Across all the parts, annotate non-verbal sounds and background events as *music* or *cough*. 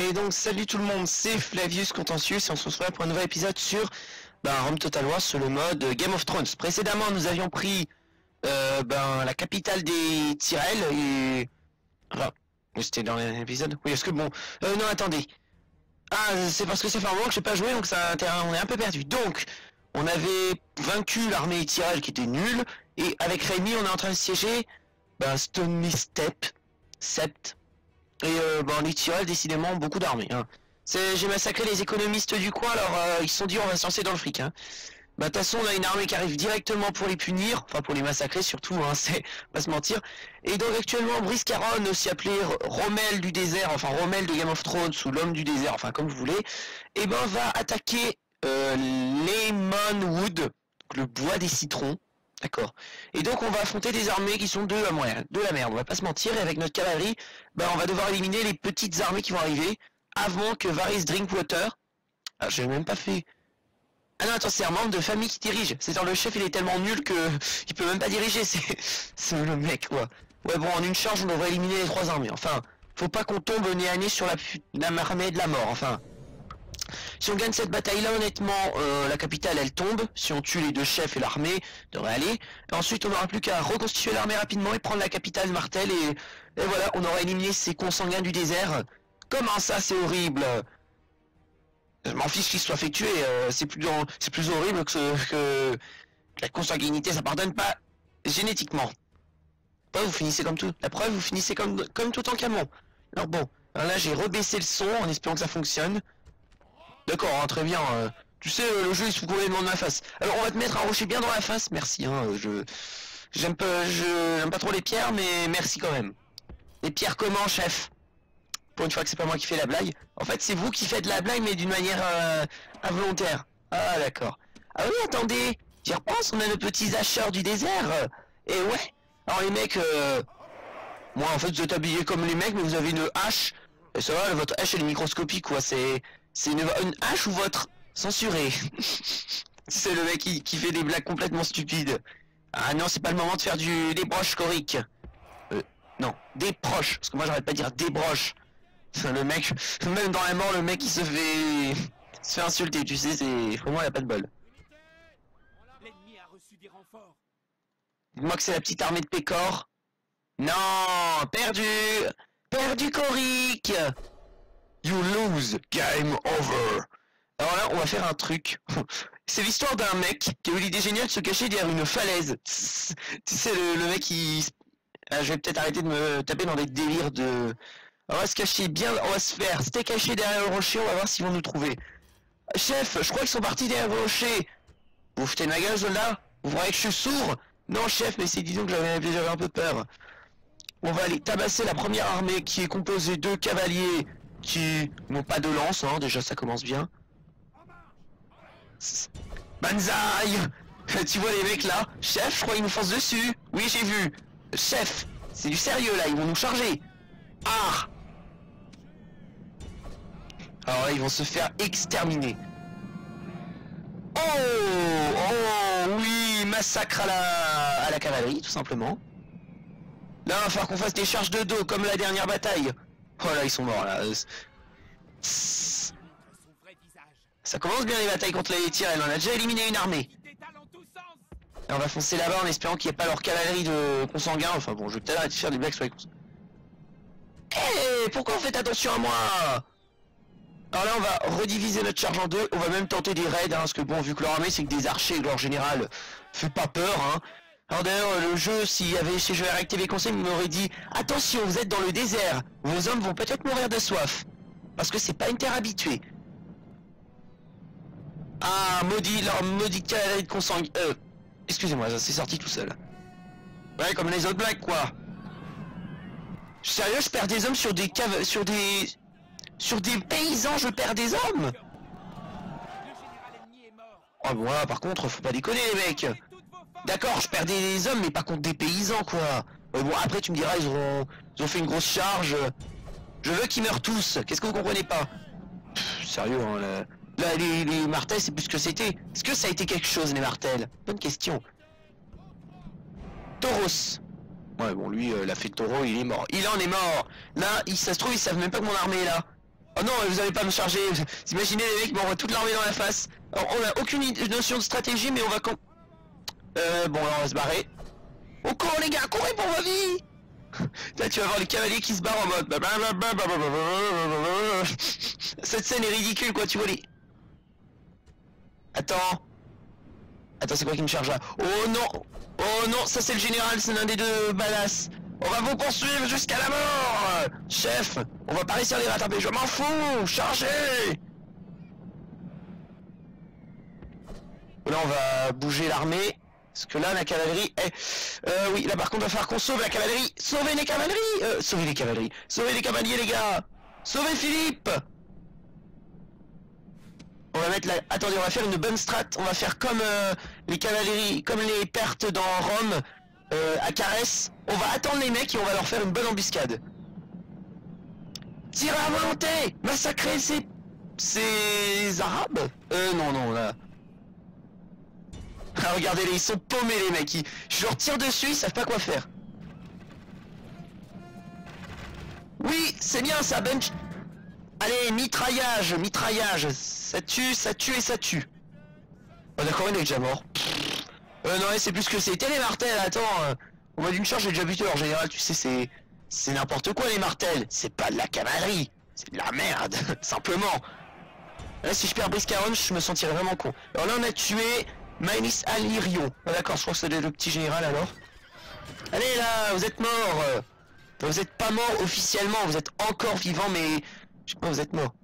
Et donc salut tout le monde, c'est Flavius Contentious et on se retrouve pour un nouvel épisode sur ben, Rome Total War sur le mode Game of Thrones. Précédemment nous avions pris euh, ben, la capitale des Tyrell et... Enfin, c'était dans l'épisode Oui, est-ce que bon... Euh, non, attendez. Ah, c'est parce que ça fait un moment que j'ai pas joué donc on est un peu perdu. Donc, on avait vaincu l'armée Tyrell qui était nulle et avec Raimi on est en train de siéger ben, Stony Step, Sept et euh, Tyrell, décidément, beaucoup d'armées. Hein. J'ai massacré les économistes du coin, alors euh, ils se sont dit on va se lancer dans le fric. Hein. Bah de toute façon on a une armée qui arrive directement pour les punir, enfin pour les massacrer surtout, hein, *laughs* c'est pas se mentir. Et donc actuellement Brice Caron, aussi appelé Rommel du désert, enfin Rommel de Game of Thrones ou l'homme du désert, enfin comme vous voulez, et eh ben va attaquer euh, Lemon Wood, le bois des citrons, D'accord. Et donc on va affronter des armées qui sont de la merde, de la merde, on va pas se mentir, et avec notre cavalerie, ben on va devoir éliminer les petites armées qui vont arriver avant que Varys Drinkwater. Ah, j'ai même pas fait. Ah non, attends, c'est un membre de famille qui dirige. C'est-à-dire le chef il est tellement nul que *laughs* il peut même pas diriger, c'est *laughs* c'est le mec quoi. Ouais bon en une charge on devrait éliminer les trois armées. Enfin, faut pas qu'on tombe nez à nez sur la, la armée de la mort, enfin. Si on gagne cette bataille-là, honnêtement, euh, la capitale, elle tombe. Si on tue les deux chefs et l'armée, devrait aller. ensuite, on n'aura plus qu'à reconstituer l'armée rapidement et prendre la capitale, Martel. Et, voilà, on aura éliminé ces consanguins du désert. Comment ça, c'est horrible? Je m'en fiche qu'il soit fait tuer. Euh, c'est plus, horrible que, la consanguinité, ça pardonne pas génétiquement. Pas vous finissez comme tout. La preuve, vous finissez comme, tout en camon. Alors bon, là j'ai rebaissé le son en espérant que ça fonctionne. D'accord, hein, très bien. Euh, tu sais, euh, le jeu il se fout complètement de ma face. Alors on va te mettre un rocher bien dans la face, merci. Hein, euh, je j'aime pas, je pas trop les pierres, mais merci quand même. Les pierres comment, chef? Pour une fois que c'est pas moi qui fais la blague. En fait, c'est vous qui faites la blague, mais d'une manière involontaire. Ah d'accord. Ah oui, attendez. J'y repense, on a nos petits hacheurs du désert. Et ouais. Alors les mecs, moi en fait vous êtes habillés comme les mecs, mais vous avez une hache. Et ça va, votre hache elle est microscopique quoi. C'est c'est une, hache ou votre censuré *laughs* C'est le mec qui, fait des blagues complètement stupides. Ah non, c'est pas le moment de faire du débroche corique. Euh, non, des proches. Parce que moi j'arrête pas de dire des broches. *laughs* Le mec, même dans la mort, le mec il se fait, se fait insulter, tu sais, c'est vraiment il a pas de bol. L'ennemi a reçu des renforts. Moi que c'est la petite armée de Pécor. Non, perdu, perdu corique. You lose, game over. Alors là, on va faire un truc. *laughs* C'est l'histoire d'un mec qui a eu l'idée géniale de se cacher derrière une falaise. *laughs* Tu sais, le, mec qui... Ah, je vais peut-être arrêter de me taper dans des délires de... On va se cacher bien, on va se faire c'était caché derrière le rocher, on va voir s'ils vont nous trouver. Chef, je crois qu'ils sont partis derrière le rocher. Vous foutez ma gueule, Vous voyez que je suis sourd? Non, chef, mais c'est disons que j'avais un peu peur. On va aller tabasser la première armée qui est composée de cavaliers, qui n'ont pas de lance, hein, déjà ça commence bien. Banzai *laughs* Tu vois les mecs là Chef, je crois qu'ils nous foncent dessus Oui, j'ai vu Chef C'est du sérieux là, ils vont nous charger Ah Alors là, ils vont se faire exterminer. Oh Oh Oui Massacre à la, à la cavalerie, tout simplement. Là, il va falloir qu'on fasse des charges de dos, comme la dernière bataille. Oh là, ils sont morts là. Ça commence bien les batailles contre les tirs, elle en a déjà éliminé une armée. Et on va foncer là-bas en espérant qu'il n'y ait pas leur cavalerie de consanguins. Enfin bon, je vais peut-être arrêter de faire des blagues sur les consanguins. Eh, pourquoi vous faites attention à moi? Alors là, on va rediviser notre charge en deux. On va même tenter des raids, hein, parce que bon, vu que leur armée c'est que des archers, leur général fait pas peur, hein. Alors d'ailleurs, le jeu, s'il y avait chez Jeux TV Conseil, il m'aurait dit Attention, vous êtes dans le désert, vos hommes vont peut-être mourir de soif. Parce que c'est pas une terre habituée. Ah, maudit, leur maudit cavalerie de consang... Euh, excusez-moi, ça s'est sorti tout seul. Ouais, comme les autres blagues, quoi. Sérieux, je perds des hommes sur des caves... sur des... Sur des paysans, je perds des hommes? Oh, bon, par contre, faut pas déconner, les mecs D'accord, je perds des hommes, mais pas contre des paysans, quoi. bon, après, tu me diras, ils ont, fait une grosse charge. Je veux qu'ils meurent tous. Qu'est-ce que vous comprenez pas? Sérieux, hein, là, les, martels, c'est plus que c'était. Est-ce que ça a été quelque chose, les martels? Bonne question. Tauros. Ouais, bon, lui, euh, l'a fait taureau, il est mort. Il en est mort Là, il, ça se trouve, ils savent même pas que mon armée est là. Oh non, vous allez pas me charger. Imaginez les mecs m'envoient toute l'armée dans la face. Alors, on a aucune notion de stratégie, mais on va... Euh, bon, là, on va se barrer. On court, les gars, courez pour vos vies Là, tu vas voir les cavaliers qui se barrent en mode... Cette scène est ridicule, quoi, tu vois. Attends. Attends, c'est quoi qui me charge là Oh non Oh non, ça c'est le général, c'est l'un des deux badass. On va vous poursuivre jusqu'à la mort Chef, on va pas réussir à les rattraper, je m'en fous Chargez Là, on va bouger l'armée. Parce que là, la cavalerie est... Euh, oui, là, par contre, il va falloir qu'on sauve la cavalerie. Sauvez les cavaleries euh, Sauvez les cavaleries. Sauvez les cavaliers, les gars Sauvez Philippe On va mettre la... Attendez, on va faire une bonne strat. On va faire comme euh, les cavaleries, comme les pertes dans Rome, euh, à Caresse. On va attendre les mecs et on va leur faire une bonne embuscade. Tirer à volonté Massacrer ces... Ces Arabes Euh, non, non, là... Ah, regardez-les, ils sont paumés les mecs. Ils- Je leur tire dessus, ils savent pas quoi faire. Oui, c'est bien ça, bench. Allez, mitraillage, mitraillage. Ça tue, ça tue et ça tue. Oh d'accord, il est déjà mort. Euh, non, c'est plus que c'était les martels. Attends, euh, on m'a d'une charge, j'ai déjà buté en général. Tu sais, c'est c'est n'importe quoi les martels. C'est pas de la cavalerie, c'est de la merde, *laughs* simplement. Là, si je perds Briscaron, je me sentirais vraiment con. Alors là, on a tué Maïlis Alirion. Ah, D'accord, je crois que c'est le petit général alors. Allez là, vous êtes mort. Vous êtes pas mort officiellement, vous êtes encore vivant, mais je sais pas, vous êtes mort.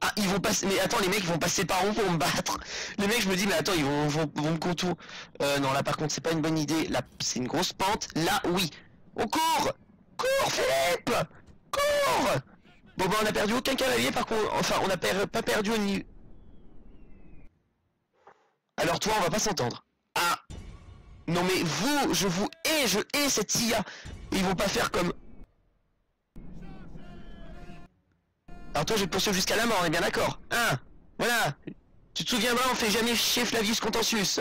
Ah, ils vont passer. Mais attends, les mecs ils vont passer par où pour me battre? Les mecs, je me dis, mais attends, ils vont, vont, vont me contour. Euh, non, là par contre, c'est pas une bonne idée. Là, c'est une grosse pente. Là, oui. On court Cours, Philippe Cours Bon, bah, on a perdu aucun cavalier, par contre. Enfin, on a per- pas perdu au niveau. Alors, toi, on va pas s'entendre. Ah. Non, mais vous, je vous hais, je hais cette IA. Ils vont pas faire comme. Alors toi je vais te poursuivre jusqu'à la mort, on est bien d'accord. Hein. Voilà. Tu te souviendras, on fait jamais chier Flavius Contentius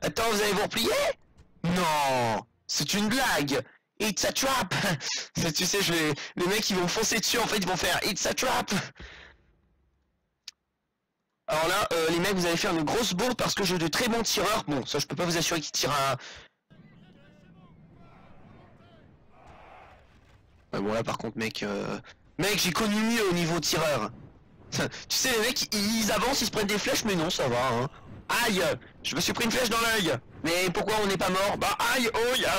Attends, vous allez vous replier? Non. C'est une blague. It's a trap. *laughs* Tu sais, je les... les mecs ils vont foncer dessus, en fait ils vont faire It's a trap Alors là, euh, les mecs vous allez faire une grosse bourde parce que j'ai de très bons tireurs. Bon, ça je peux pas vous assurer qu'ils tirent un... Ouais, bon là par contre mec... euh, Mec, j'ai connu mieux au niveau tireur. *laughs* tu sais, les mecs, ils avancent, ils se prennent des flèches, mais non, ça va, hein. Aïe Je me suis pris une flèche dans l'œil Mais pourquoi on n'est pas mort? Bah, aïe Oh, y a-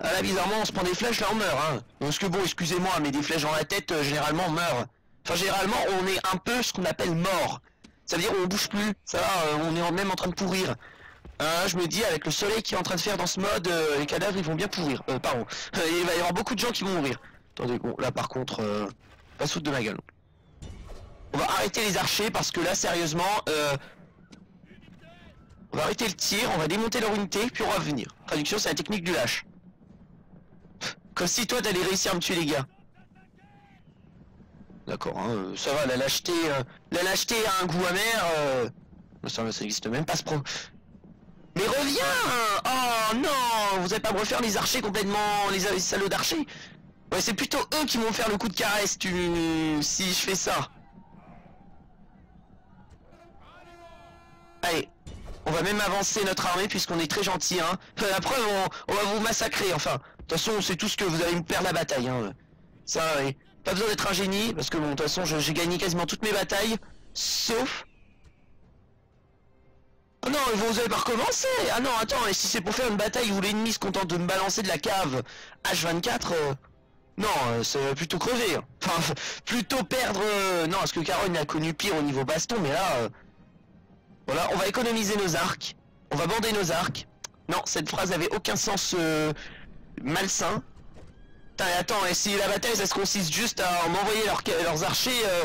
Ah là, bizarrement, on se prend des flèches, là, on meurt, hein. Parce que bon, excusez-moi, mais des flèches dans la tête, euh, généralement, on meurt. Enfin, généralement, on est un peu ce qu'on appelle mort. Ça veut dire on bouge plus, ça va, euh, on est même en train de pourrir. Euh, je me dis, avec le soleil qui est en train de faire dans ce mode, euh, les cadavres, ils vont bien pourrir. Euh, pardon. *laughs* Il va y avoir beaucoup de gens qui vont mourir. Attendez, bon, là par contre, euh, pas foutre de ma gueule. On va arrêter les archers parce que là, sérieusement, on va arrêter le tir, on va démonter leur unité, puis on va venir. Traduction, c'est la technique du lâche. Comme si toi, t'allais réussir à me tuer, les gars. D'accord, hein, euh, ça va, la lâcheté, euh, la lâcheté a un goût amer. Euh... Ça, ça existe même pas ce pro. Mais reviens Oh non Vous allez pas me refaire les archers complètement... Les, salauds d'archers Ouais, c'est plutôt eux qui vont faire le coup de caresse tu... si je fais ça. Allez, on va même avancer notre armée puisqu'on est très gentil, hein. Euh, La preuve, on, on va vous massacrer, enfin. De toute façon, on sait tous que vous allez me perdre la bataille, hein. Ça, ouais. Pas besoin d'être un génie, parce que bon, de toute façon, j'ai gagné quasiment toutes mes batailles, sauf... Ah non, vous allez pas recommencer Ah non, attends, et si c'est pour faire une bataille où l'ennemi se contente de me balancer de la cave H24, euh, non, euh, c'est plutôt crever. hein. *laughs* Enfin, plutôt perdre... euh, Non, parce que Caron a connu pire au niveau baston, mais là... euh, Voilà, on va économiser nos arcs. On va bander nos arcs. Non, cette phrase avait aucun sens euh, malsain. Attends, et si la bataille, ça se consiste juste à m'envoyer leurs, ca- leurs archers... euh,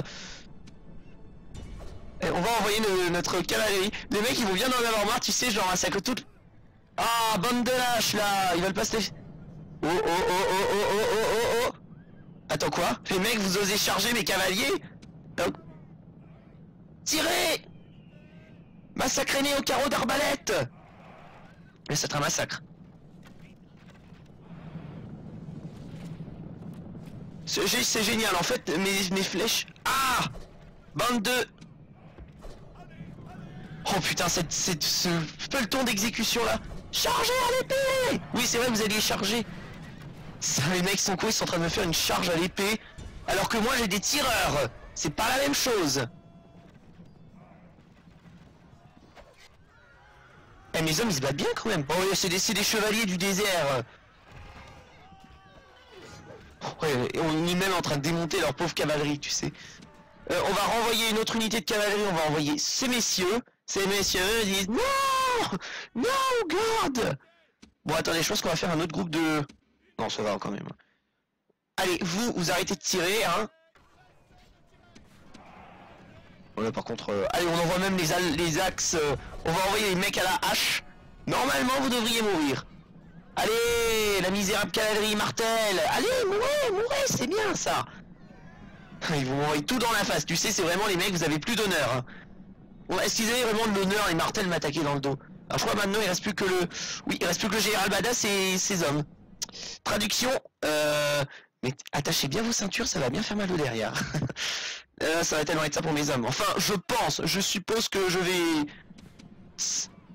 on va envoyer no- notre cavalerie. Les mecs, ils vont bien en avoir marre, tu sais, genre massacre toute... Ah, bande de lâches, là Ils veulent pas se laisser... Oh, oh, oh, oh, oh, oh, oh, oh, oh Attends, quoi? Les mecs, vous osez charger mes cavaliers? Donc... Tirez! Massacrez-les au carreau d'arbalète! Mais c'est un massacre. C'est génial, en fait, mes, flèches... Ah! Bande de... Oh putain, cette, cette, ce peloton d'exécution là. Chargez à l'épée! Oui, c'est vrai, vous alliez charger. Ça, les mecs sont quoi? Ils sont en train de me faire une charge à l'épée, alors que moi j'ai des tireurs. C'est pas la même chose. Eh, mes hommes, ils se battent bien quand même. Oh, c'est des, des chevaliers du désert On est même en train de démonter leur pauvre cavalerie, tu sais. Euh, on va renvoyer une autre unité de cavalerie, on va envoyer ces messieurs. Ces messieurs disent Non Non, garde Bon, attendez, je pense qu'on va faire un autre groupe de... Non, ça va quand même. Allez, vous, vous arrêtez de tirer, hein. Ouais, par contre... euh, allez, on envoie même les axes... euh, on va envoyer les mecs à la hache. Normalement, vous devriez mourir. Allez, la misérable cavalerie martèle Allez, mourez, mourez, c'est bien ça *laughs* Ils vont m'envoyer tout dans la face, tu sais, c'est vraiment les mecs, vous avez plus d'honneur. hein. Bon, Est-ce qu'ils avaient vraiment de l'honneur, les martels m'attaquer dans le dos? Alors je crois maintenant il reste plus que le... Oui, il reste plus que le général Badass et ses hommes. Traduction, euh... Mais attachez bien vos ceintures, ça va bien faire mal au derrière. *laughs* Euh, ça va tellement être ça pour mes hommes. Enfin, je pense, je suppose que je vais...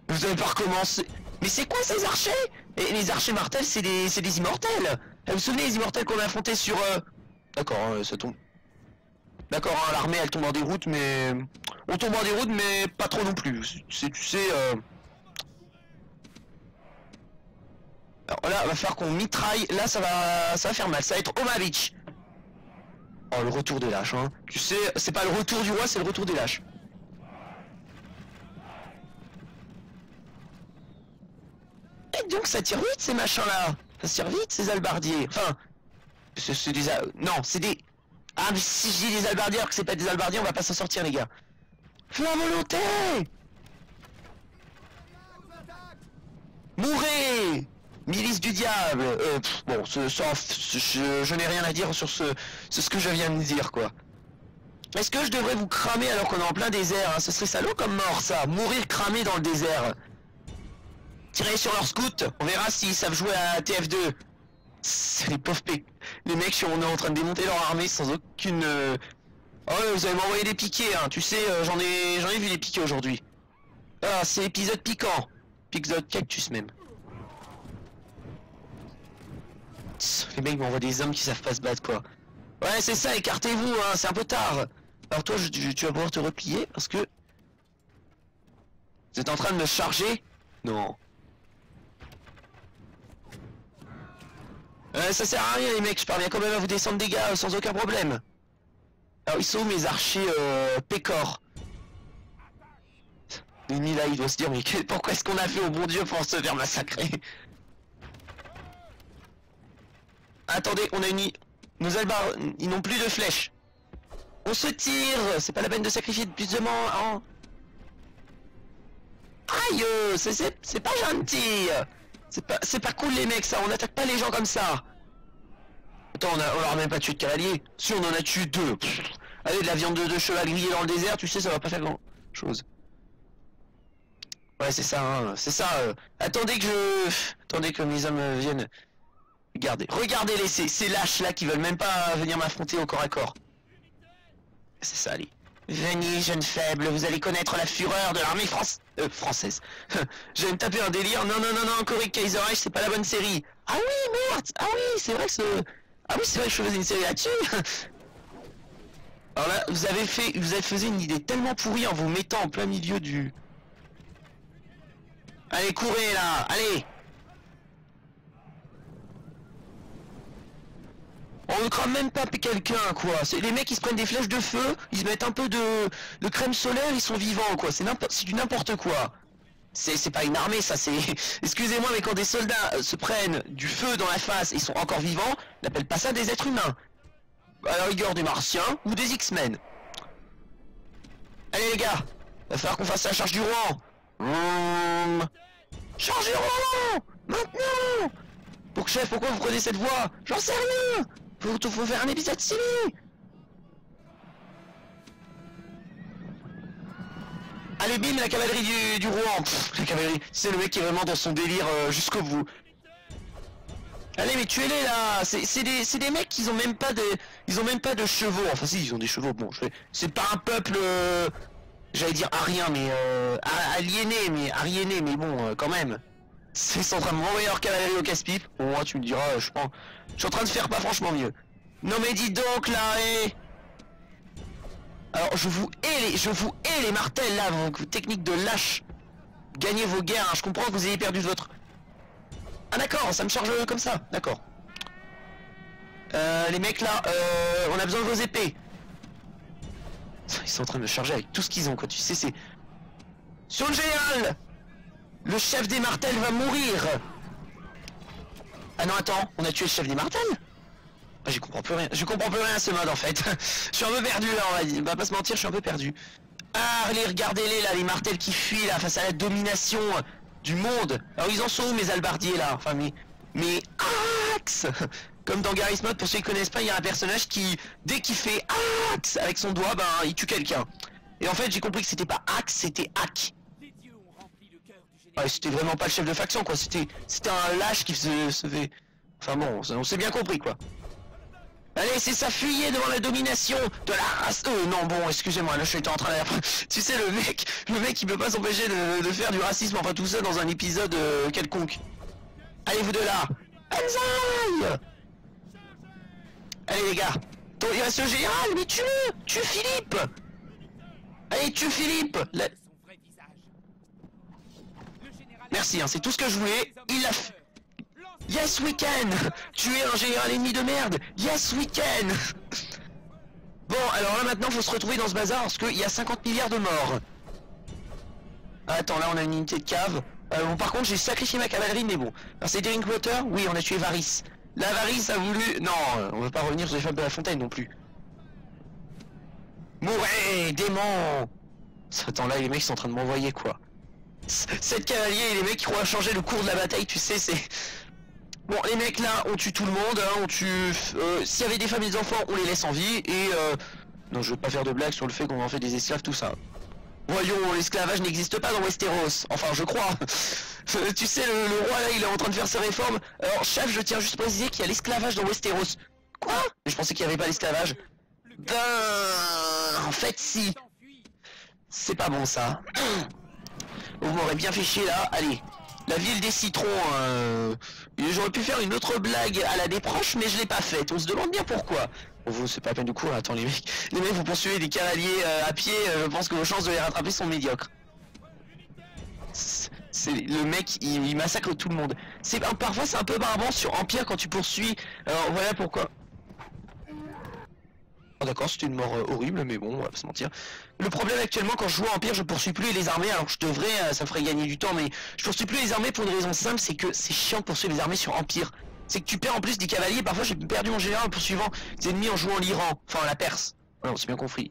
Vous avez pas recommencé. Mais c'est quoi ces archers? Et les archers martels, c'est des, c'est des immortels Vous vous souvenez des immortels qu'on a affrontés sur... euh, D'accord, hein, ça tombe. D'accord, hein, l'armée elle tombe en déroute, mais... On tombe en déroute, mais pas trop non plus. C'est, tu sais... Euh... Alors là, va falloir qu'on mitraille. Là, ça va, ça va faire mal. Ça va être Omavich. Oh, le retour des lâches, hein. Tu sais, c'est pas le retour du roi, c'est le retour des lâches. Donc ça tire vite ces machins-là. Ça tire vite ces albardiers. Enfin... C'est des... Non, c'est des... Ah mais si je dis des albardiers alors que c'est pas des albardiers, on va pas s'en sortir les gars. La volonté. Mourez Milice du diable. Euh, Bon, je, n'ai rien à dire sur ce, ce que je viens de dire, quoi. Est-ce que je devrais vous cramer alors qu'on est en plein désert hein? Ce serait salaud comme mort, ça. Mourir cramé dans le désert Tirer sur leur scout, on verra s'ils savent jouer à TF2. C'est les pauvres. Les mecs, on est en train de démonter leur armée sans aucune... euh, Oh, vous allez m'envoyer des piquets, hein. Tu sais, euh, j'en ai, ai vu des piquets aujourd'hui. Ah, c'est épisode piquant. Épisode cactus même. Les mecs m'envoient des hommes qui savent pas se battre, quoi. Ouais, c'est ça, écartez-vous, hein, c'est un peu tard. Alors toi, je- je- tu vas pouvoir te replier parce que... Vous êtes en train de me charger Non. Euh, ça sert à rien les mecs, je parviens quand même à vous descendre des gars sans aucun problème. Alors ils sont où mes archers euh, pécor Mimi là il doit se dire mais que- pourquoi est-ce qu'on a fait au bon dieu pour se faire massacrer Attendez, on a une... Nos albar... Ils n'ont plus de flèches. On se tire C'est pas la peine de sacrifier plus de man- hein. Aïe euh, c'est pas gentil C'est pas, pas cool les mecs ça, on attaque pas les gens comme ça Attends, on, a, on leur a même pas tué de cavalier Si on en a tué deux. Allez, de la viande de, cheval grillée dans le désert, tu sais, ça va pas faire grand chose. Ouais, c'est ça, hein, c'est ça. euh. Attendez que je... Attendez que mes hommes euh, viennent. Regardez, regardez-les, ces, ces lâches là qui veulent même pas venir m'affronter au corps à corps. C'est ça, allez. Venez, jeune faible, vous allez connaître la fureur de l'armée France... euh, française. *laughs* je vais me taper un délire. Non, non, non, non, Corée Kaiser Reich, c'est pas la bonne série. Ah oui, merde Ah oui, c'est vrai que ce... Ah oui, c'est vrai que je faisais une série là-dessus *laughs* Alors là, vous avez fait... Vous avez fait une idée tellement pourrie en vous mettant en plein milieu du... Allez, courez là Allez On ne crame même pas quelqu'un quoi. Les mecs ils se prennent des flèches de feu, ils se mettent un peu de, crème solaire, ils sont vivants quoi. C'est du n'importe quoi. C'est pas une armée ça, c'est. *laughs* Excusez-moi mais quand des soldats euh, se prennent du feu dans la face et ils sont encore vivants, n'appelle pas ça des êtres humains. À la rigueur des martiens ou des X-Men. Allez les gars, va falloir qu'on fasse la charge du roi. Charge du roi Maintenant Pour chef, pourquoi vous prenez cette voie J'en sais rien faut, faut faire un épisode stylé Allez bim la cavalerie du, du Rouen La cavalerie, c'est le mec qui est vraiment dans son délire euh, jusqu'au bout. Allez, mais tuez-les là C'est des, mecs qui ont même pas de... Ils ont même pas de chevaux. Enfin si, ils ont des chevaux. Bon, je. C'est pas un peuple... euh, J'allais dire arien, mais... Euh, aliéné, mais... Ariéné, mais bon, euh, quand même. C'est en train de m'envoyer leur cavalerie au casse-pipe. Moi, tu me diras, je pense... Je suis en train de faire pas franchement mieux. Non mais dis donc là, eh Alors, je vous hais les... Je vous hais les martels là, vos techniques de lâche. Gagnez vos guerres, hein. je comprends que vous ayez perdu votre... Ah d'accord, ça me charge comme ça, d'accord. Euh, les mecs là, euh, on a besoin de vos épées. Ils sont en train de me charger avec tout ce qu'ils ont quoi, tu sais c'est... Sur le général Le chef des martels va mourir Ah non attends, on a tué le chef des martels ah, J'y comprends plus rien, je comprends plus rien à ce mode en fait. *laughs* je suis un peu perdu là, on va pas se mentir, je suis un peu perdu. Ah, allez, regardez-les là, les martels qui fuient là face à la domination du monde. Alors ils en sont où mes albardiers là? Enfin mes... mes axes Comme dans Garry's Mod, pour ceux qui connaissent pas, il y a un personnage qui, dès qu'il fait axe avec son doigt, ben il tue quelqu'un. Et en fait j'ai compris que c'était pas axe, c'était hack. Ouais, c'était vraiment pas le chef de faction quoi, c'était c'était un lâche qui se, fait... Enfin bon, on s'est bien compris quoi. Allez, c'est ça, fuyez devant la domination de la race. Euh, non, bon, excusez-moi, là je suis en train de... *laughs* Tu sais, le mec, le mec, il peut pas s'empêcher de, faire du racisme, enfin tout ça dans un épisode euh, quelconque. Allez, vous de là. Allez, les gars. Ton- Il reste le général, mais tue-le Tue Philippe Allez, tue Philippe de son vrai visage. Le général Merci, hein, c'est tout ce que je voulais. Il l'a fait. Yes, we can Tuer un général ennemi de merde Yes, we can Bon, alors là maintenant, faut se retrouver dans ce bazar parce qu'il y a 50 milliards de morts. Attends, là on a une unité de cave. Euh, bon, par contre, j'ai sacrifié ma cavalerie, mais bon. C'est Drinkwater Oui, on a tué Varys. La Varys a voulu... Non, on veut pas revenir sur les femmes de la fontaine non plus. Mourez, démon Attends, là, les mecs sont en train de m'envoyer quoi Cette cavalier et les mecs qui croient changer le cours de la bataille, tu sais, c'est... Bon, les mecs là, on tue tout le monde, hein, on tue... euh, S'il y avait des femmes et des enfants, on les laisse en vie, et... Euh... Non, je veux pas faire de blagues sur le fait qu'on en fait des esclaves, tout ça. Voyons, l'esclavage n'existe pas dans Westeros. Enfin, je crois. *laughs* Tu sais, le, roi là, il est en train de faire ses réformes. Alors, chef, je tiens juste à préciser qu'il y a l'esclavage dans Westeros. Quoi? Je pensais qu'il n'y avait pas l'esclavage. Ben... En fait, si. C'est pas bon ça. *clears throat* Vous m'aurez bien fait chier là. Allez. La ville des citrons. euh, J'aurais pu faire une autre blague à la déproche, mais je l'ai pas faite. On se demande bien pourquoi. Vous, c'est pas peine du coup. Attends, les mecs. Les mecs, vous poursuivez des cavaliers euh, à pied. euh, je pense que vos chances de les rattraper sont médiocres. C'est le mec, il, il massacre tout le monde. C'est parfois c'est un peu barbant sur Empire quand tu poursuis. Alors voilà pourquoi. D'accord, c'était une mort euh, horrible, mais bon, on va pas se mentir. Le problème actuellement, quand je joue à Empire, je poursuis plus les armées. Alors je devrais, euh, ça me ferait gagner du temps, mais je poursuis plus les armées pour une raison simple, c'est que c'est chiant de poursuivre les armées sur Empire. C'est que tu perds en plus des cavaliers. Parfois, j'ai perdu mon général en poursuivant des ennemis en jouant l'Iran, enfin la Perse. Non, c'est bien compris.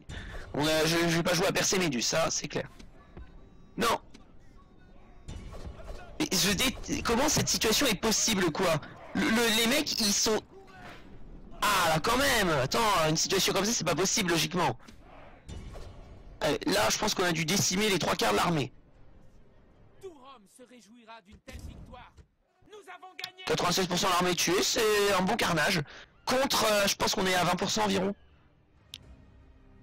On a, je, je vais pas jouer à Perse et Médus, ça, c'est clair. Non. Je. Comment cette situation est possible, quoi? Le- le- Les mecs, ils sont ah là quand même Attends, une situation comme ça c'est pas possible logiquement. Allez, là je pense qu'on a dû décimer les trois quarts de l'armée. Tout Rome se réjouira d'une telle victoire. Nous avons gagné. 96% de l'armée tuée, c'est un bon carnage. Contre, euh, je pense qu'on est à 20% environ.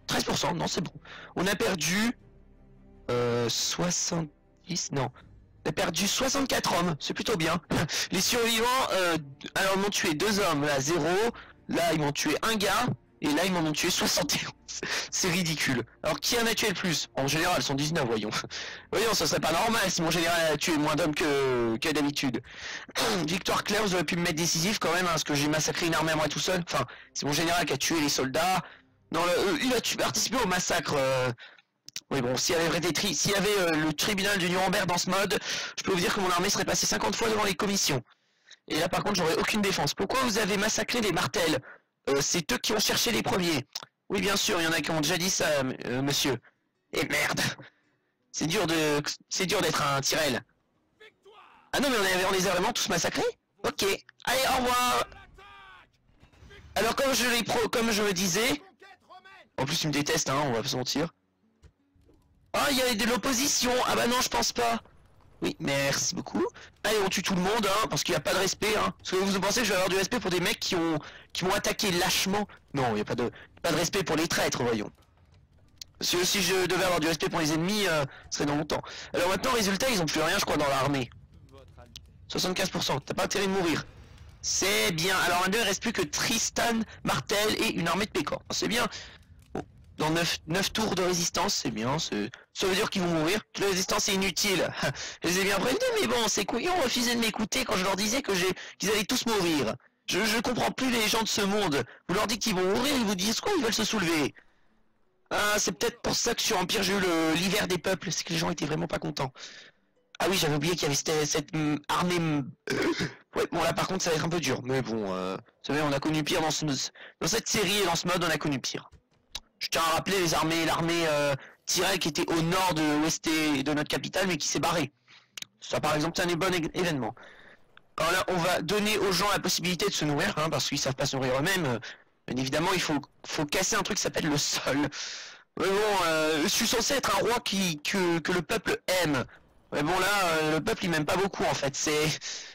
13%, non c'est bon. On a perdu... Euh, 70... Non. On a perdu 64 hommes, c'est plutôt bien. *laughs* Les survivants, euh, alors m'ont tué deux hommes, là 0. Là ils m'ont tué un gars. Et là ils m'en ont tué 71. *laughs* c'est ridicule. Alors qui en a tué le plus? En général, ils sont 19, voyons. *laughs* voyons, ça serait pas normal si mon général a tué moins d'hommes que, que d'habitude. *clears throat* Victoire claire, vous auriez pu me mettre décisif quand même, hein, parce que j'ai massacré une armée à moi tout seul. Enfin, c'est mon général qui a tué les soldats. Non, euh, il a tu- participé au massacre. euh. Oui, bon, s'il y avait, des tri- y avait euh, le tribunal du Nuremberg dans ce mode, je peux vous dire que mon armée serait passée 50 fois devant les commissions. Et là, par contre, j'aurais aucune défense. Pourquoi vous avez massacré les martels? Euh, C'est eux qui ont cherché les premiers. Oui, bien sûr, il y en a qui ont déjà dit ça, euh, monsieur. Et merde C'est dur de... C'est dur d'être un Tyrell. Ah non, mais on, avait- on les a vraiment tous massacrés? Ok. Allez, au revoir Alors, comme je, l'ai pro... comme je le disais... En plus, ils me détestent, hein, on va se mentir. Ah, il y a de l'opposition Ah bah non, je pense pas Oui, merci beaucoup. Allez, on tue tout le monde, hein, parce qu'il n'y a pas de respect, hein. Parce que vous pensez que je vais avoir du respect pour des mecs qui ont qui m'ont attaqué lâchement Non, il n'y a pas de pas de respect pour les traîtres, voyons. Si, si je devais avoir du respect pour les ennemis, euh, ce serait dans longtemps. Alors maintenant, résultat, ils ont plus rien, je crois, dans l'armée. 75%, t'as pas intérêt de mourir. C'est bien. Alors maintenant, il reste plus que Tristan, Martel et une armée de pécor. C'est bien. Dans 9, 9 tours de résistance, c'est bien. Ça veut dire qu'ils vont mourir. La résistance est inutile. je les ai bien prévenus, mais bon, ces couillons refusaient de m'écouter quand je leur disais que qu'ils allaient tous mourir. Je, je comprends plus les gens de ce monde. Vous leur dites qu'ils vont mourir, ils vous disent quoi Ils veulent se soulever. Ah, c'est peut-être pour ça que sur Empire j'ai eu l'hiver des peuples, c'est que les gens étaient vraiment pas contents. Ah oui, j'avais oublié qu'il y avait cette, hum, armée. hum, *coughs* ouais, bon là par contre ça va être un peu dur, mais bon, euh, vous savez, on a connu pire ce, dans cette série et dans ce mode, on a connu pire. Je tiens à rappeler les armées, l'armée euh, Tyrell qui était au nord de l'ouest de notre capitale, mais qui s'est barrée. Ça par exemple, c'est un bon é- événement. Alors là, on va donner aux gens la possibilité de se nourrir, hein, parce qu'ils savent pas se nourrir eux-mêmes. euh, Bien évidemment, il faut, casser un truc qui s'appelle le sol. Mais bon, euh, je suis censé être un roi qui, que le peuple aime. Mais bon là, euh, le peuple il m'aime pas beaucoup en fait. C'est,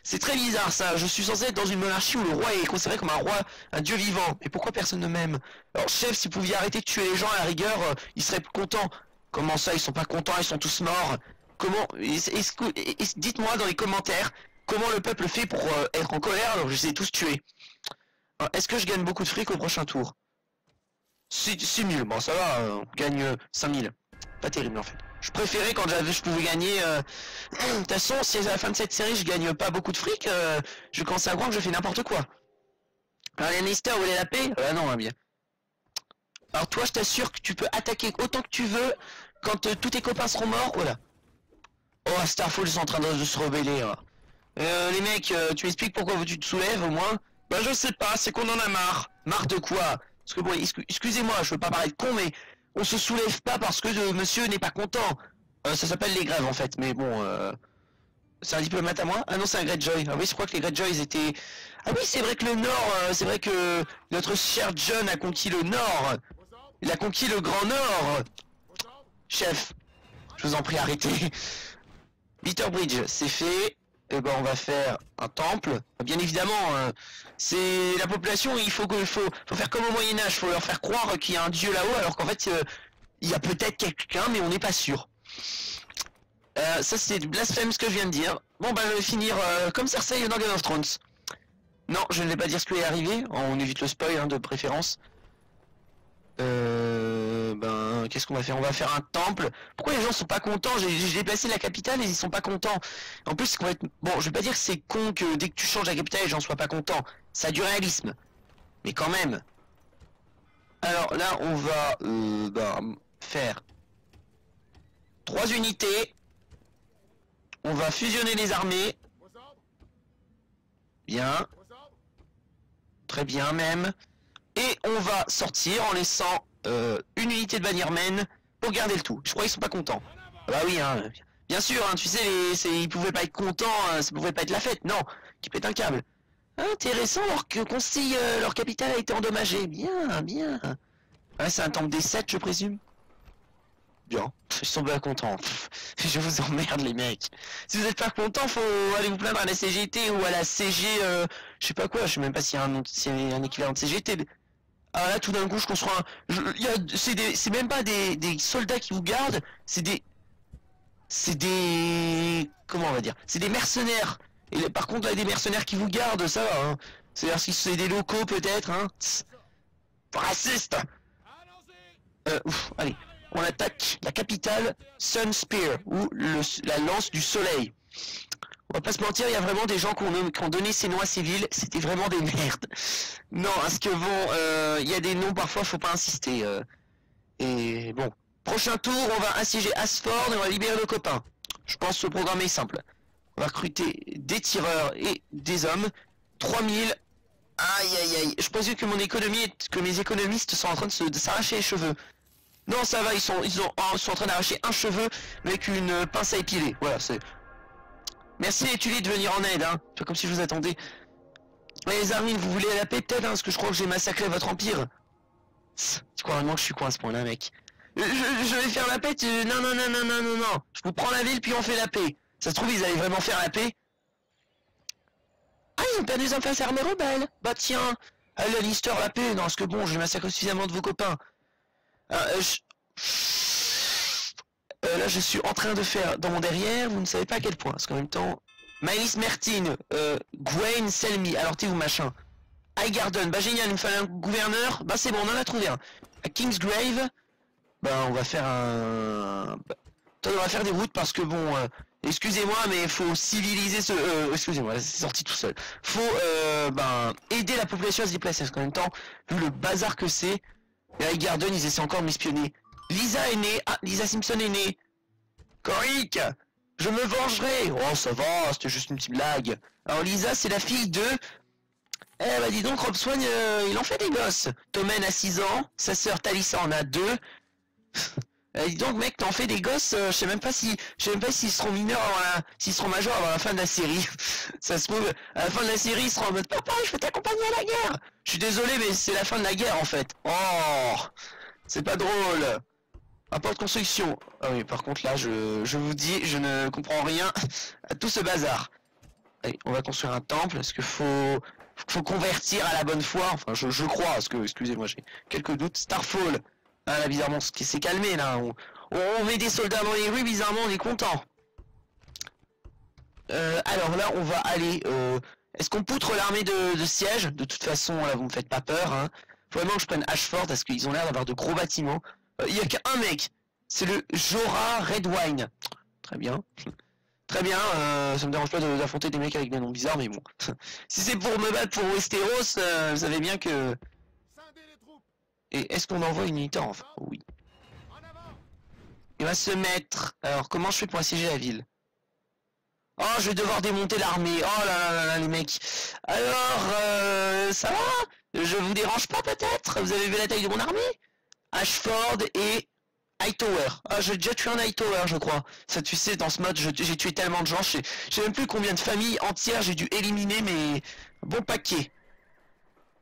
c'est très bizarre ça. Je suis censé être dans une monarchie où le roi est considéré comme un roi, un dieu vivant. Et pourquoi personne ne m'aime? Alors chef, si vous pouviez arrêter de tuer les gens à la rigueur, euh, ils seraient contents. Comment ça, ils sont pas contents, ils sont tous morts? Comment Dites-moi dans les commentaires comment le peuple fait pour euh, être en colère alors que je les ai tous tués? Est-ce que je gagne beaucoup de fric au prochain tour? 6 000, bon ça va, on gagne euh, 5000. Pas terrible en fait. Je préférais quand j'avais, je pouvais gagner. euh, *clears throat* De toute façon, si à la fin de cette série je gagne pas beaucoup de fric, euh, je commence à croire que je fais n'importe quoi. Alors les vous voulez la paix? Ah non, bien. Alors toi, je t'assure que tu peux attaquer autant que tu veux quand euh, tous tes copains seront morts. Voilà. Oh, Starfall, ils sont en train de, se rebeller. Euh, les mecs, euh, tu expliques pourquoi tu te soulèves au moins? Bah je sais pas, c'est qu'on en a marre. Marre de quoi? Parce que bon, excu- excusez-moi, je veux pas paraître con, mais on se soulève pas parce que euh, monsieur n'est pas content. Euh, ça s'appelle les grèves en fait, mais bon, euh, c'est un diplomate à moi Ah non, c'est un Greyjoy. Ah oui, je crois que les Greyjoys étaient... Ah oui, c'est vrai que le Nord, euh, c'est vrai que notre cher John a conquis le Nord. Il a conquis le Grand Nord. Chef, je vous en prie, arrêtez. *laughs* Bridge, c'est fait. Et ben on va faire un temple. Bien évidemment, euh, c'est la population. Il faut que, faut, faut faire comme au Moyen Âge. Faut leur faire croire qu'il y a un dieu là-haut, alors qu'en fait, euh, il y a peut-être quelqu'un, mais on n'est pas sûr. Euh, ça c'est du blasphème ce que je viens de dire. Bon bah je vais finir euh, comme Cersei dans Game of Thrones. Non, je ne vais pas dire ce qui est arrivé. On évite le spoil hein, de préférence. Euh, ben, qu'est-ce qu'on va faire? On va faire un temple. Pourquoi les gens sont pas contents? J'ai déplacé la capitale et ils sont pas contents. En plus, c'est complètement- bon, je vais pas dire que c'est con que dès que tu changes la capitale, les gens soient pas contents. Ça a du réalisme. Mais quand même. Alors là, on va euh, ben, faire trois unités. On va fusionner les armées. Bien. Très bien même. Et on va sortir en laissant euh, une unité de bannièrmen pour garder le tout. Je crois qu'ils sont pas contents. Ah Bah oui, hein. Bien sûr, hein, tu sais, ils pouvaient pas être contents, hein, ça pouvait pas être la fête, non. Qui pète un câble. Intéressant, leur que conseil, euh, leur capitale a été endommagée. Bien, bien. Ouais, c'est un temple des 7, je présume. Bien. Ils sont pas contents. Je vous emmerde, les mecs. Si vous êtes pas contents, faut aller vous plaindre à la CGT ou à la CG, euh, je sais pas quoi, je sais même pas s'il y s'il y a un équivalent de CGT. Ah là, tout d'un coup, je construis un... C'est même pas des, des soldats qui vous gardent, c'est des... C'est des... Comment on va dire C'est des mercenaires. Et par contre, là, des mercenaires qui vous gardent, ça va, hein. C'est-à-dire que c'est des locaux, peut-être, hein. Raciste euh, ouf, allez, on attaque la capitale Sun Spear, ou le, la lance du soleil. On va pas se mentir, il y a vraiment des gens qui ont, donné ces noms à ces villes, c'était vraiment des *laughs* merdes. Non, parce que bon, euh, il y a des noms parfois, faut pas insister. euh. Et bon, prochain tour, on va assiéger Asford et on va libérer nos copains. Je pense que le programme est simple. On va recruter des tireurs et des hommes. 3000. Aïe aïe aïe. Je présume que mon économie, est- que mes économistes sont en train de s'arracher les cheveux. Non, ça va, ils sont, ils ont, ils sont en train d'arracher un cheveu avec une pince à épiler. Voilà, c'est. Merci les de venir en aide, hein. C'est comme si je vous attendais. Ouais, les armines, vous voulez la paix peut-être, hein, parce que je crois que j'ai massacré votre empire. Tu crois vraiment que je suis quoi à ce point-là, mec? Je, vais faire la paix, tu... Non, non, non, non, non, non, non. Je vous prends la ville, puis on fait la paix. Ça se trouve, ils allaient vraiment faire la paix. Ah, ils ont perdu les enfants armés rebelles. Bah tiens, allez l'histoire la paix. Non, parce que bon, je massacre suffisamment de vos copains. Euh, je- Euh, là, je suis en train de faire dans mon derrière, vous ne savez pas à quel point. Parce qu'en même temps, Maïs Mertine, euh, Gwen Selmy, alors t'es où machin Highgarden, bah génial, il me fallait un gouverneur, bah c'est bon, on en a trouvé un. À Kingsgrave, bah on va faire un... bah, on va faire des routes parce que bon, euh, excusez-moi, mais faut civiliser ce... Euh, excusez-moi, c'est sorti tout seul. Faut euh, ben, aider la population à se déplacer, parce qu'en même temps, vu le bazar que c'est, et Highgarden, ils essaient encore de m'espionner. Lisa est née, ah, Lisa Simpson est née. Coric, je me vengerai. Oh, ça va, c'était juste une petite blague. Alors Lisa, c'est la fille de... Eh bah dis donc, Rob Swan, euh, il en fait des gosses. Tommen a 6 ans, sa sœur Talissa en a 2. *laughs* Eh, dis donc mec, t'en fais des gosses, euh, je sais même pas si, je sais même pas s'ils seront mineurs avant la, s'ils seront majeurs avant la fin de la série. *laughs* Ça se trouve, à la fin de la série, ils seront en mode papa, je vais t'accompagner à la guerre. Je suis désolé, mais c'est la fin de la guerre en fait. Oh, c'est pas drôle. Rapport de construction. Ah oui, par contre là, je, vous dis, je ne comprends rien à tout ce bazar. Allez, on va construire un temple, parce que faut, faut convertir à la bonne foi? Enfin, je, crois, parce que, excusez-moi, j'ai quelques doutes. Starfall. Ah là, bizarrement, ce qui s'est calmé là. On, on met des soldats dans les rues, bizarrement, on est content. Euh, alors là, on va aller. Est-ce qu'on poutre l'armée de, de siège? De toute façon, là, vous me faites pas peur. Hein. Faut vraiment que je prenne Ashford parce qu'ils ont l'air d'avoir de gros bâtiments. Il y a qu'un mec. C'est le Jorah Redwine. Très bien. Très bien. euh, ça me dérange pas d'affronter des mecs avec des noms bizarres, mais bon. *laughs* si c'est pour me battre pour Westeros, euh, vous savez bien que. Et est-ce qu'on envoie une unité en Oui. Il va se mettre. Alors, comment je fais pour assiéger la ville? Oh, je vais devoir démonter l'armée. Oh là là là là, les mecs. Alors, euh, ça va? Je vous dérange pas peut-être? Vous avez vu la taille de mon armée? Ashford et Hightower. Ah, j'ai déjà tué un Hightower, je crois. Ça, tu sais, dans ce mode, j'ai tué tellement de gens. Je sais, même plus combien de familles entières j'ai dû éliminer, mais bon paquet.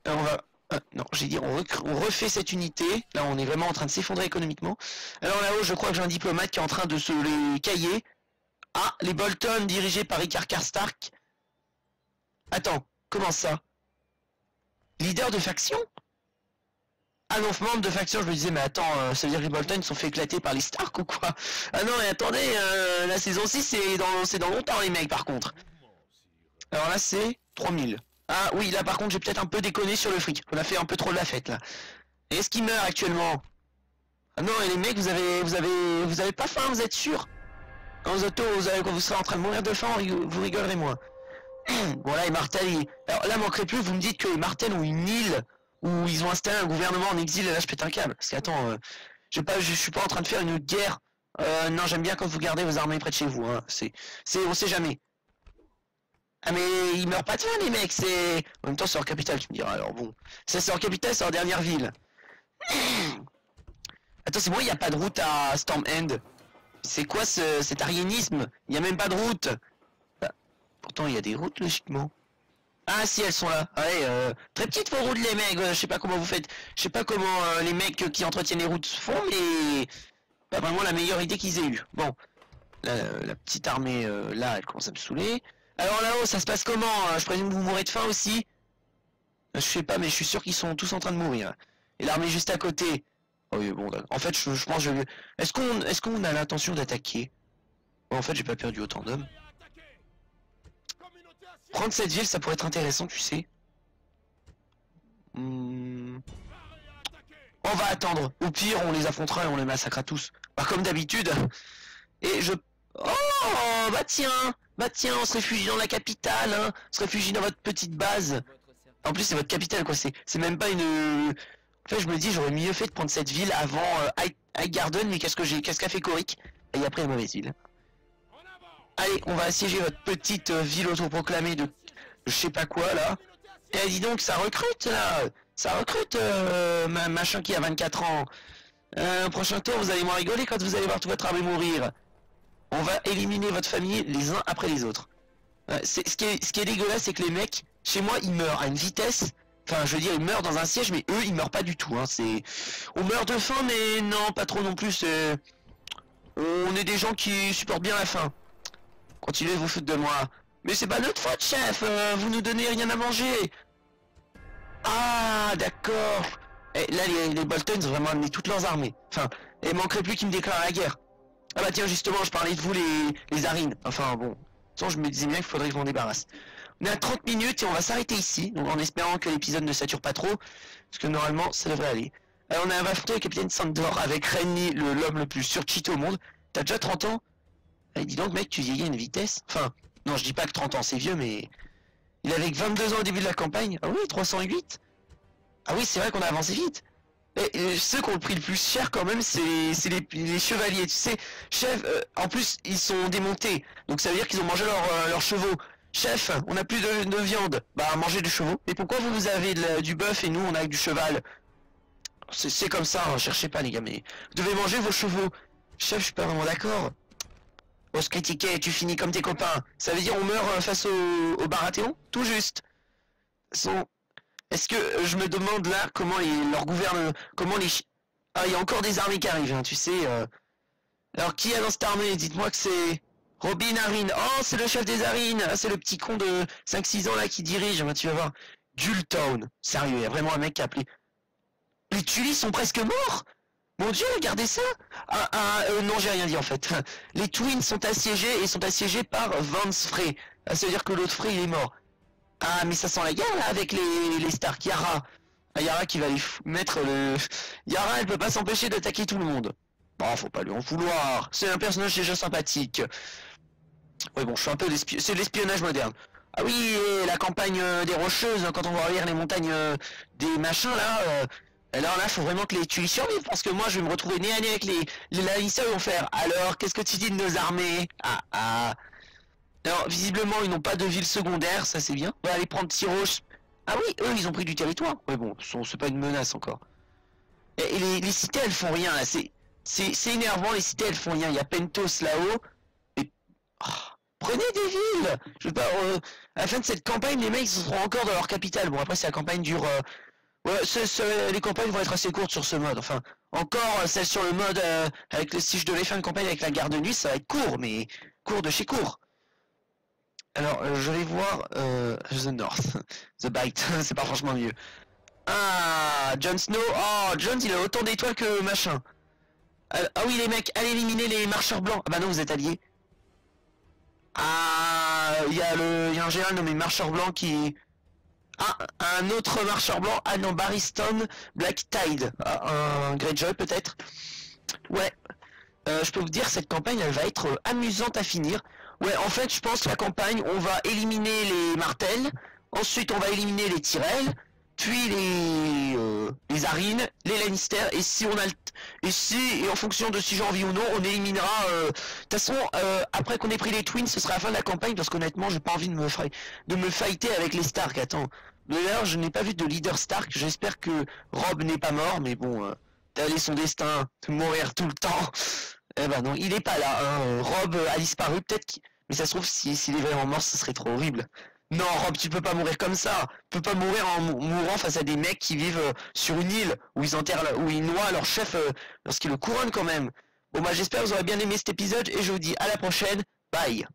Alors, on va. ah, non, j'ai dit, on refait cette unité. Là, on est vraiment en train de s'effondrer économiquement. Alors là-haut, je crois que j'ai un diplomate qui est en train de se les cailler. Ah, les Bolton dirigés par Ricard Karstark. Attends, comment ça? Leader de faction? Ah non, membre de faction, je me disais, mais attends, euh, ça veut dire que les Bolton sont fait éclater par les Stark ou quoi? Ah non, mais attendez, euh, la saison 6, c'est dans, dans longtemps les mecs par contre. Alors là, c'est 3000. Ah oui, là par contre, j'ai peut-être un peu déconné sur le fric. On a fait un peu trop de la fête là. Est-ce qu'il meurt actuellement? Ah non, et les mecs, vous avez, vous avez, vous avez pas faim, vous êtes sûr? Quand vous, auto, vous, avez- quand vous serez en train de mourir de faim, vous rigolerez moins. *clears throat* bon là, les Martel, alors là, manquerait plus, vous me dites que les Martel ont une île où ils ont installé un gouvernement en exil, et là, je pète un câble. Parce qu'attends, euh, je, pas, je suis pas en train de faire une guerre. Euh, non, j'aime bien quand vous gardez vos armées près de chez vous. Hein. C'est, on sait jamais. Ah mais ils meurent pas de faim les mecs, c'est... En même temps c'est leur capitale tu me diras, alors bon. Ça c'est leur capitale, c'est leur dernière ville. *clears throat* Attends, c'est moi, il n'y a pas de route à Storm End. C'est quoi ce, cet arianisme Il n'y a même pas de route. Bah, pourtant, il y a des routes, logiquement. Ah si, elles sont là. Ouais, euh, très petites vos routes, les mecs. euh, je sais pas comment vous faites. Je sais pas comment euh, les mecs qui entretiennent les routes font, mais... Pas vraiment la meilleure idée qu'ils aient eue. Bon. La, petite armée, euh, là, elle commence à me saouler. Alors là-haut, ça se passe comment euh, Je présume que vous mourrez de faim aussi? Je sais pas, mais je suis sûr qu'ils sont tous en train de mourir. Et l'armée juste à côté. Oh oui, bon, en fait, je, pense que je. Est-ce qu'on est-ce qu'on a l'intention d'attaquer? En fait, j'ai pas perdu autant d'hommes. Prendre cette ville, ça pourrait être intéressant, tu sais. Hmm, On va attendre. Au pire, on les affrontera et on les massacrera tous. Bah, comme d'habitude. Et je... Oh Bah tiens Bah tiens, on se réfugie dans la capitale, hein On se réfugie dans votre petite base. En plus, c'est votre capitale, quoi. C'est, même pas une. En fait, je me dis, j'aurais mieux fait de prendre cette ville avant euh, High- Highgarden, mais qu'est-ce que j'ai, qu'est-ce qu'a fait Coric? Et après la mauvaise ville. Allez, on va assiéger votre petite euh, ville autoproclamée de, je sais pas quoi là. Eh, dis donc, ça recrute là. Ça recrute, euh, ma- machin qui a 24 ans. Euh, prochain tour, vous allez moins rigoler quand vous allez voir toute votre armée mourir. On va éliminer votre famille les uns après les autres. Ce, qui est, dégueulasse, c'est que les mecs, chez moi, ils meurent à une vitesse. Enfin, je veux dire, ils meurent dans un siège, mais eux, ils meurent pas du tout. Hein. On meurt de faim, mais non, pas trop non plus. On est des gens qui supportent bien la faim. Continuez vous foutre de moi. Mais c'est pas notre faute, chef. euh, vous nous donnez rien à manger. Ah, d'accord. Et là, les, les Boltons ont vraiment amené toutes leurs armées. Enfin, il manquerait plus qu'ils me déclarent la guerre. Ah bah tiens, justement, je parlais de vous, les, les Arines. Enfin, bon. Façon, je me disais bien qu'il faudrait que je m'en débarrasse. On est à 30 minutes et on va s'arrêter ici. En espérant que l'épisode ne sature pas trop. Parce que normalement, ça devrait aller. Alors, on a affronté le capitaine Sandor avec Renly, le- l'homme le plus surcheaté au monde. T'as déjà 30 ans? Dis donc, mec, tu vieillis à une vitesse. Enfin, non, je dis pas que 30 ans, c'est vieux, mais... Il avait que 22 ans au début de la campagne. Ah oui, 308 Ah oui, c'est vrai qu'on a avancé vite. Et, et ceux qui ont pris le plus cher quand même, c'est les, les chevaliers. Tu sais, chef, euh, en plus, ils sont démontés. Donc ça veut dire qu'ils ont mangé euh, leurs chevaux. Chef, on n'a plus de, de viande. Bah, manger du chevaux. Mais pourquoi vous, vous avez du bœuf et nous, on a du cheval? C'est c'est comme ça, hein, cherchez pas les gars, mais... Vous devez manger vos chevaux. Chef, je suis pas vraiment d'accord. On se critiquait, tu finis comme tes copains. Ça veut dire on meurt euh, face au, au Baratheon? Tout juste. Est-ce que euh, je me demande là comment les, leur gouverne... Comment les... Ah, il y a encore des armées qui arrivent, hein, tu sais. euh. Alors, qui est dans cette armée? Dites-moi que c'est... Robin Harin. Oh, c'est le chef des Harines. Ah, c'est le petit con de 5-6 ans là qui dirige. Tu vas voir. Dultown. Sérieux, il y a vraiment un mec qui a appelé... Les Tully sont presque morts Mon dieu, regardez ça Ah, ah, euh, non, j'ai rien dit en fait. *laughs* Les Twins sont assiégés et sont assiégés par Vance Frey. Ah, ça veut dire que l'autre Frey il est mort. Ah, mais ça sent la guerre là avec les, les Stark. Yara. Ah, Yara qui va lui mettre le... *laughs* Yara, elle peut pas s'empêcher d'attaquer tout le monde. Bon, faut pas lui en vouloir. C'est un personnage déjà sympathique. Oui, bon, je suis un peu d'espionnage. C'est l'espionnage moderne. Ah oui, la campagne euh, des Rocheuses, hein, quand on va lire les montagnes euh, des machins là... alors là, faut vraiment que les Tully survivent parce que moi, je vais me retrouver nez à nez avec les les Lannister vont faire. Alors, qu'est-ce que tu dis de nos armées? Ah ah. Alors, visiblement, ils n'ont pas de ville secondaire, ça c'est bien. On va aller prendre Tyros. Ah oui, eux, ils ont pris du territoire. Ouais, bon, c'est pas une menace encore. Et, les, cités, elles font rien là. C'est c'est c'est énervant. Les cités, elles font rien. Il y a Pentos là-haut. Et oh, prenez des villes. Je veux pas. euh, à la fin de cette campagne, les mecs ils seront encore dans leur capitale. Bon, après, si la campagne dure. euh, Les campagnes vont être assez courtes sur ce mode. Enfin, encore euh, celle sur le mode euh, avec le, si je devais faire une campagne avec la garde de nuit, ça va être court, mais court de chez court. Alors, euh, je vais voir The North, *laughs* The Bite, *laughs* c'est pas franchement mieux. Ah, Jon Snow. Oh, Jon, il a autant d'étoiles que machin. Euh, ah oui, les mecs, allez éliminer les marcheurs blancs. Ah bah non, vous êtes alliés. Ah, il y a le, il y a un général nommé marcheur blanc qui. Ah, un autre marcheur blanc. Ah non, Black Tide. Ah, un Greyjoy peut-être. Ouais. Euh, je peux vous dire, cette campagne, elle va être euh, amusante à finir. Ouais, en fait, je pense que la campagne, on va éliminer les martels. Ensuite, on va éliminer les Tyrell. Puis les, euh, les Arines, les Lannister. Et si on a et si, et en fonction de si j'ai envie ou non, on éliminera. euh, De toute façon, euh, après qu'on ait pris les Twins, ce sera la fin de la campagne parce qu'honnêtement, j'ai pas envie de me fight, de me fighter avec les Stark. Attends. D'ailleurs, je n'ai pas vu de leader Stark. J'espère que Rob n'est pas mort, mais bon, euh, tel est son destin, de mourir tout le temps. Eh ben non, il est pas là. Hein. Euh, Rob euh, a disparu, peut-être. Mais ça se trouve, si s'il est vraiment mort, ce serait trop horrible. Non, Rob, tu peux pas mourir comme ça. Tu peux pas mourir en mou- mourant face à des mecs qui vivent euh, sur une île où ils enterrent, où ils noient leur chef euh, lorsqu'ils le couronnent quand même. Bon bah j'espère que vous aurez bien aimé cet épisode et je vous dis à la prochaine. Bye.